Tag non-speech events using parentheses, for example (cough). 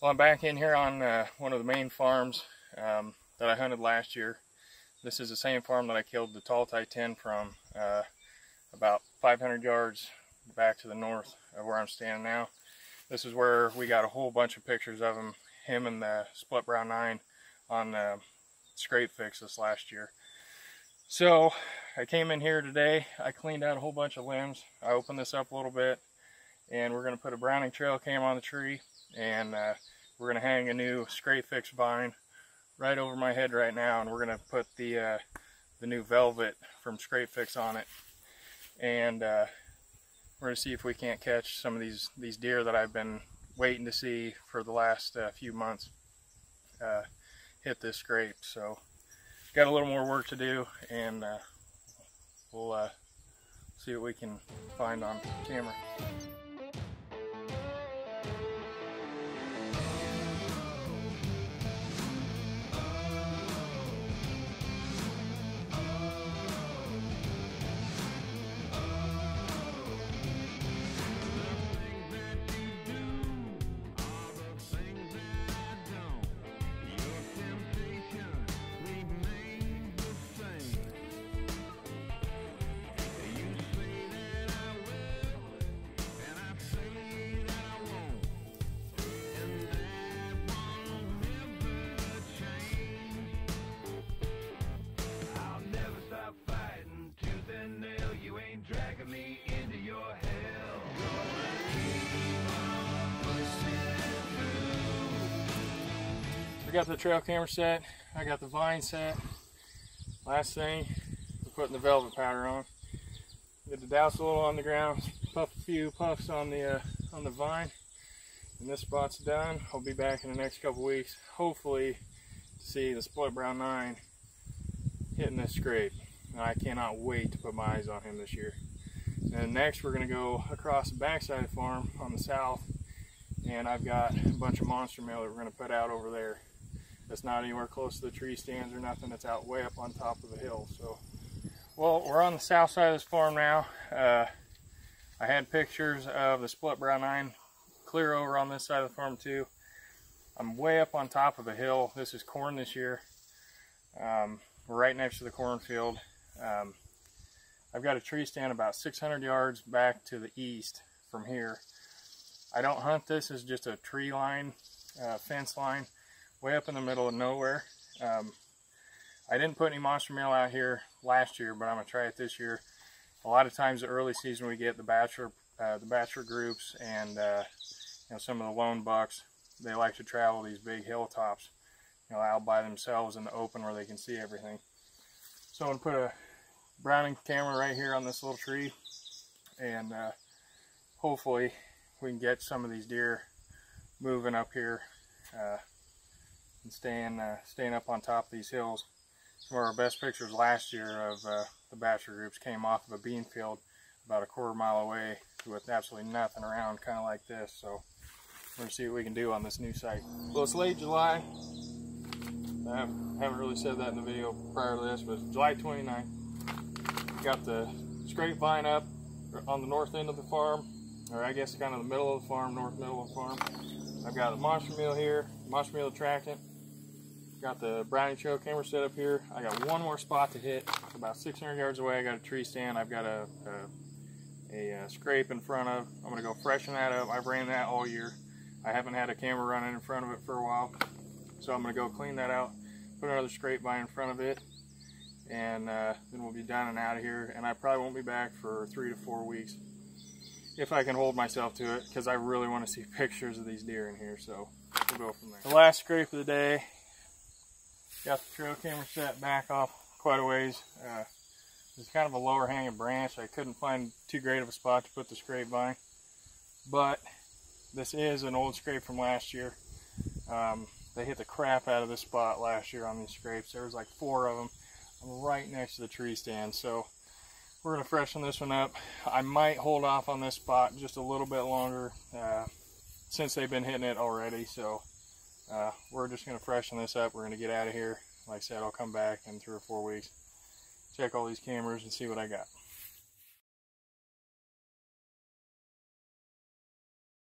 Well, I'm back in here on uh, one of the main farms um, that I hunted last year. This is the same farm that I killed the tall 10 from uh, about 500 yards back to the north of where I'm standing now. This is where we got a whole bunch of pictures of him, him and the split brow 9 on the ScrapeFix this last year. So I came in here today, I cleaned out a whole bunch of limbs, I opened this up a little bit, and we're going to put a Browning trail cam on the tree and uh, we're going to hang a new ScrapeFix vine right over my head right now and we're going to put the uh, the new velvet from ScrapeFix on it and uh, we're going to see if we can't catch some of these these deer that I've been waiting to see for the last uh, few months uh, hit this scrape so got a little more work to do and uh, we'll see what we can find on camera. We got the trail camera set. I got the vine set. Last thing, we're putting the velvet powder on. Get the douse a little on the ground, puff a few puffs on the uh, on the vine, and this spot's done. I'll be back in the next couple weeks, hopefully, to see the split brow nine hitting this scrape. And I cannot wait to put my eyes on him this year. And next, we're going to go across the backside of the farm on the south, and I've got a bunch of monster meal that we're going to put out over there. It's not anywhere close to the tree stands or nothing. It's out way up on top of the hill. So, well, we're on the south side of this farm now. Uh, I had pictures of the split brow nine clear over on this side of the farm too. I'm way up on top of the hill. This is corn this year. Um, we're right next to the cornfield. Um, I've got a tree stand about 600 yards back to the east from here. I don't hunt this as just a tree line, uh, fence line way up in the middle of nowhere. Um, I didn't put any monster meal out here last year, but I'm gonna try it this year. A lot of times the early season we get the bachelor, uh, the bachelor groups and uh, you know some of the lone bucks. They like to travel these big hilltops, you know, out by themselves in the open where they can see everything. So I'm gonna put a Browning camera right here on this little tree, and uh, hopefully we can get some of these deer moving up here. And staying uh, staying up on top of these hills. Some of our best pictures last year of uh, the bachelor groups came off of a bean field about a quarter mile away with absolutely nothing around, kind of like this. So we're gonna see what we can do on this new site. Well, it's late July. I haven't really said that in the video prior to this, but July 29th. Got the scrape vine up on the north end of the farm, or I guess kind of the middle of the farm, north middle of the farm. I've got a monster meal here, monster meal attractant, Got the Browning trail camera set up here. I got one more spot to hit. About 600 yards away, I got a tree stand. I've got a, a, a, a scrape in front of. I'm gonna go freshen that up. I've ran that all year. I haven't had a camera running in front of it for a while. So I'm gonna go clean that out, put another scrape by in front of it, and uh, then we'll be done and out of here. And I probably won't be back for three to four weeks if I can hold myself to it because I really want to see (laughs) pictures of these deer in here. So we'll go from there. The last scrape of the day Got the trail camera set back off quite a ways. Uh, it's kind of a lower hanging branch. I couldn't find too great of a spot to put the scrape vine. But this is an old scrape from last year. Um, they hit the crap out of this spot last year on these scrapes. There was like four of them right next to the tree stand. So we're going to freshen this one up. I might hold off on this spot just a little bit longer uh, since they've been hitting it already. So uh, we're just going to freshen this up. We're going to get out of here. Like I said, I'll come back in three or four weeks, check all these cameras and see what I got.